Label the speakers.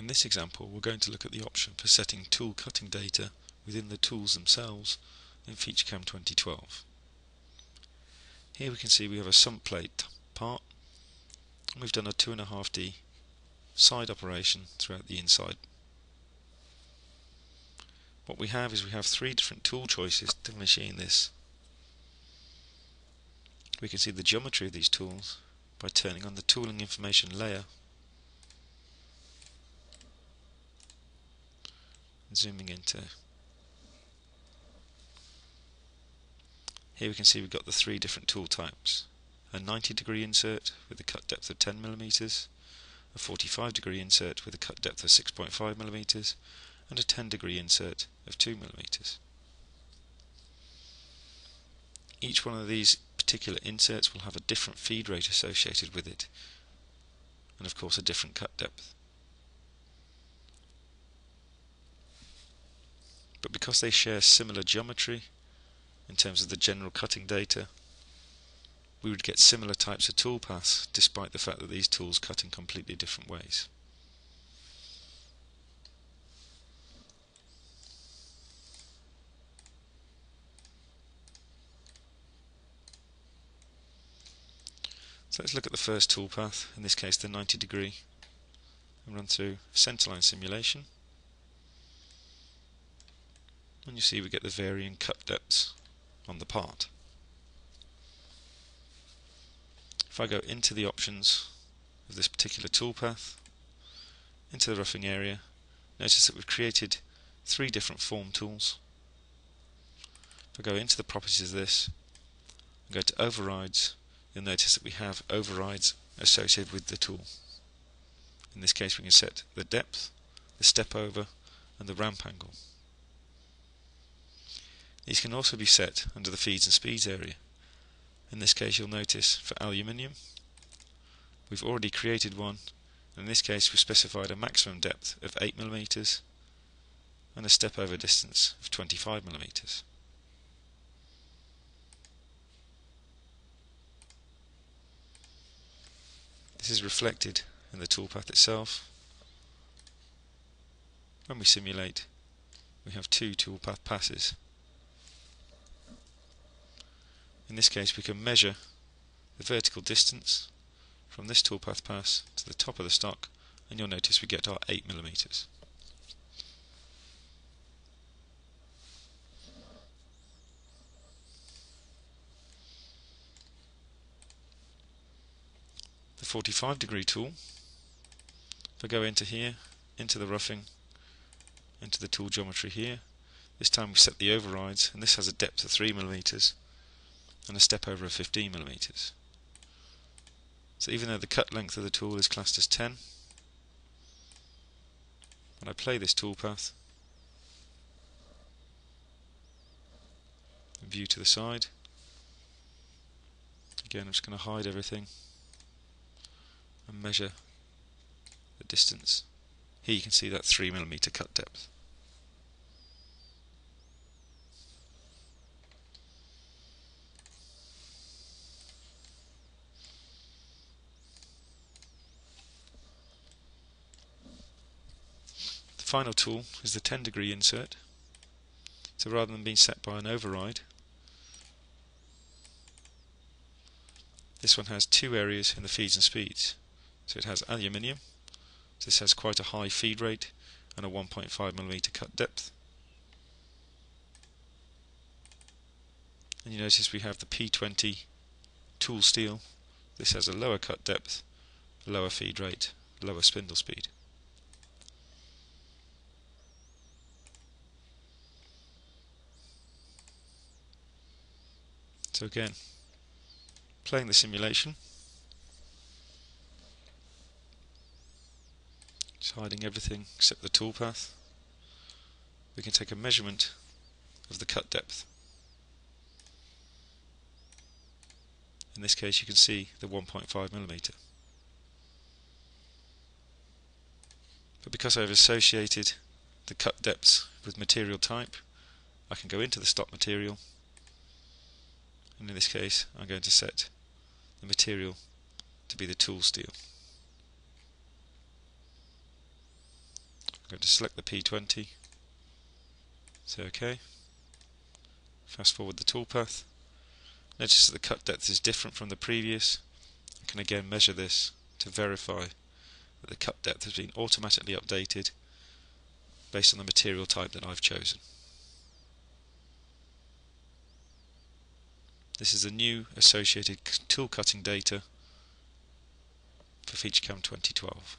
Speaker 1: In this example we're going to look at the option for setting tool cutting data within the tools themselves in FeatureCAM 2012. Here we can see we have a sump plate part and we've done a 2.5D side operation throughout the inside. What we have is we have three different tool choices to machine this. We can see the geometry of these tools by turning on the tooling information layer zooming into. Here we can see we've got the three different tool types. A 90 degree insert with a cut depth of 10 millimeters a 45 degree insert with a cut depth of 6.5 millimeters and a 10 degree insert of 2 millimeters. Each one of these particular inserts will have a different feed rate associated with it and of course a different cut depth because they share similar geometry in terms of the general cutting data we would get similar types of toolpaths despite the fact that these tools cut in completely different ways. So let's look at the first toolpath, in this case the 90 degree, and run through centerline simulation and you see we get the varying cut depths on the part. If I go into the options of this particular toolpath, into the roughing area, notice that we've created three different form tools. If I go into the properties of this and go to overrides, you'll notice that we have overrides associated with the tool. In this case we can set the depth, the step over and the ramp angle. These can also be set under the feeds and speeds area. In this case you'll notice for aluminium we've already created one in this case we've specified a maximum depth of 8mm and a step over distance of 25mm. This is reflected in the toolpath itself. When we simulate we have two toolpath passes in this case we can measure the vertical distance from this toolpath pass to the top of the stock and you'll notice we get our 8 millimeters. The 45 degree tool, if I go into here, into the roughing, into the tool geometry here, this time we set the overrides and this has a depth of 3 millimeters and a step over of 15 millimeters. So even though the cut length of the tool is classed as 10, when I play this toolpath, view to the side, again I'm just going to hide everything and measure the distance. Here you can see that 3mm cut depth. Final tool is the 10 degree insert. So rather than being set by an override, this one has two areas in the feeds and speeds. So it has aluminium, this has quite a high feed rate and a 1.5mm cut depth. And you notice we have the P20 tool steel. This has a lower cut depth, lower feed rate, lower spindle speed. So again, playing the simulation, just hiding everything except the toolpath, we can take a measurement of the cut depth. In this case you can see the 1.5 millimeter. But because I've associated the cut depths with material type, I can go into the stock material and in this case I'm going to set the material to be the tool steel I'm going to select the P20, say OK. Fast forward the toolpath. Notice that the cut depth is different from the previous. I can again measure this to verify that the cut depth has been automatically updated based on the material type that I've chosen. This is the new associated tool cutting data for FeatureCAM 2012.